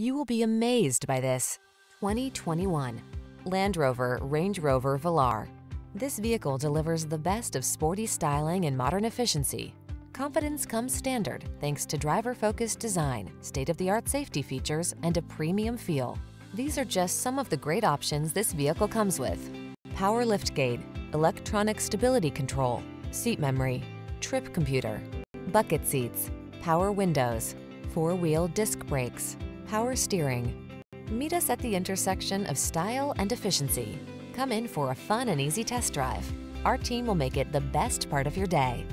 You will be amazed by this 2021 Land Rover Range Rover Velar. This vehicle delivers the best of sporty styling and modern efficiency. Confidence comes standard thanks to driver-focused design, state-of-the-art safety features, and a premium feel. These are just some of the great options this vehicle comes with. Power liftgate, electronic stability control, seat memory, trip computer, bucket seats, power windows, four-wheel disc brakes, power steering. Meet us at the intersection of style and efficiency. Come in for a fun and easy test drive. Our team will make it the best part of your day.